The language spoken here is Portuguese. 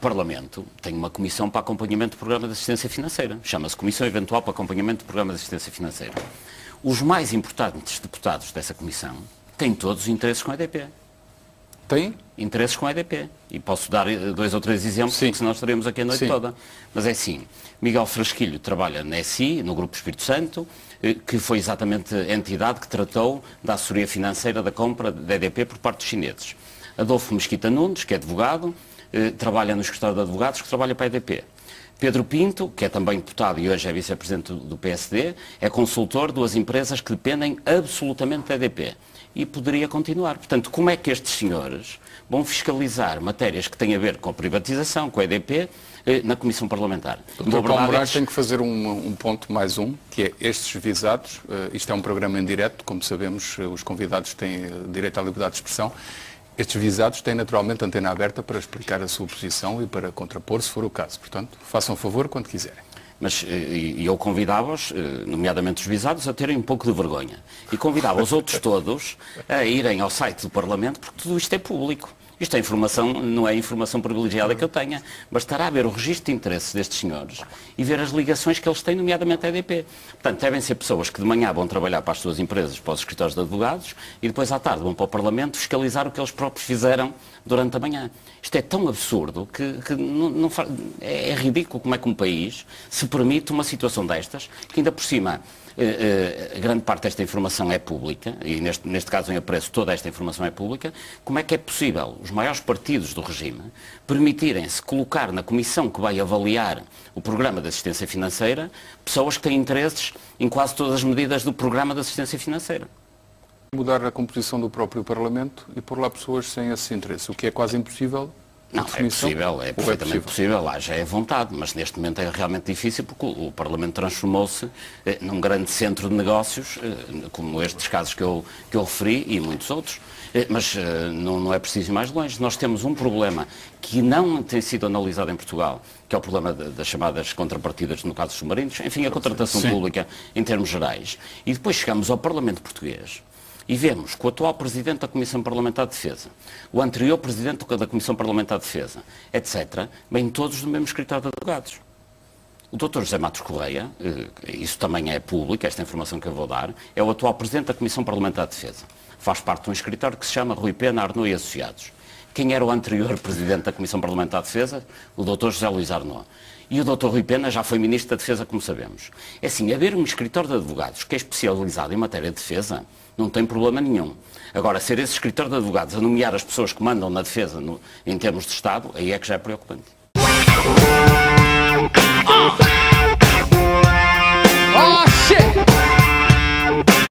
Parlamento tem uma comissão para acompanhamento do programa de assistência financeira. Chama-se Comissão Eventual para Acompanhamento do Programa de Assistência Financeira. Os mais importantes deputados dessa comissão têm todos os interesses com a EDP. Tem? Interesses com a EDP. E posso dar eh, dois ou três exemplos, Sim. porque senão estaremos aqui a noite Sim. toda. Mas é assim, Miguel Frasquilho trabalha na SI, no Grupo Espírito Santo, eh, que foi exatamente a entidade que tratou da assessoria financeira da compra da EDP por parte dos chineses. Adolfo Mesquita Nunes, que é advogado, eh, trabalha no escritório de advogados, que trabalha para a EDP. Pedro Pinto, que é também deputado e hoje é vice-presidente do PSD, é consultor duas empresas que dependem absolutamente da EDP. E poderia continuar. Portanto, como é que estes senhores vão fiscalizar matérias que têm a ver com a privatização, com a EDP, eh, na Comissão Parlamentar? Dr. Paulo é Moraes que- tem que fazer um, um ponto mais um, que é estes visados, eh, isto é um programa em direto, como sabemos, os convidados têm direito à liberdade de expressão, estes visados têm naturalmente antena aberta para explicar a sua posição e para contrapor, se for o caso. Portanto, façam favor quando quiserem. Mas eh, e eu convidava-os, eh, nomeadamente os visados, a terem um pouco de vergonha. E convidava os outros todos a irem ao site do Parlamento, porque tudo isto é público. Isto é informação, não é informação privilegiada que eu tenha. Bastará ver o registro de interesses destes senhores e ver as ligações que eles têm, nomeadamente à EDP. Portanto, devem ser pessoas que de manhã vão trabalhar para as suas empresas, para os escritórios de advogados, e depois à tarde vão para o Parlamento fiscalizar o que eles próprios fizeram durante a manhã. Isto é tão absurdo que, que não, não fa- é, é ridículo como é que um país se permite uma situação destas, que ainda por cima eh, eh, grande parte desta informação é pública, e neste, neste caso em apreço toda esta informação é pública, como é que é possível os maiores partidos do regime permitirem-se colocar na comissão que vai avaliar o programa de assistência financeira pessoas que têm interesses em quase todas as medidas do programa de assistência financeira? Mudar a composição do próprio Parlamento e pôr lá pessoas sem esse interesse, o que é quase impossível. Não, é possível, Ou é perfeitamente possível, lá já é vontade, mas neste momento é realmente difícil porque o, o Parlamento transformou-se eh, num grande centro de negócios, eh, como estes casos que eu, que eu referi e muitos outros, Eh, mas eh, não, não é preciso ir mais longe. Nós temos um problema que não tem sido analisado em Portugal, que é o problema de- das chamadas contrapartidas no caso dos submarinos, enfim, a contratação Sim. pública em termos gerais. E depois chegamos ao Parlamento Português e vemos que o atual Presidente da Comissão Parlamentar de Defesa, o anterior Presidente da Comissão Parlamentar de Defesa, etc., vêm todos do mesmo escritório de advogados. O Dr. José Matos Correia, eh, isso também é público, esta informação que eu vou dar, é o atual Presidente da Comissão Parlamentar de Defesa. Faz parte de um escritório que se chama Rui Pena, Arnaud e Associados. Quem era o anterior Presidente da Comissão Parlamentar de Defesa? O Dr. José Luís Arnaud. E o Dr. Rui Pena já foi Ministro da Defesa, como sabemos. É assim, haver um escritório de advogados que é especializado em matéria de defesa, não tem problema nenhum. Agora, ser esse escritório de advogados a nomear as pessoas que mandam na defesa no- em termos de Estado, aí é que já é preocupante.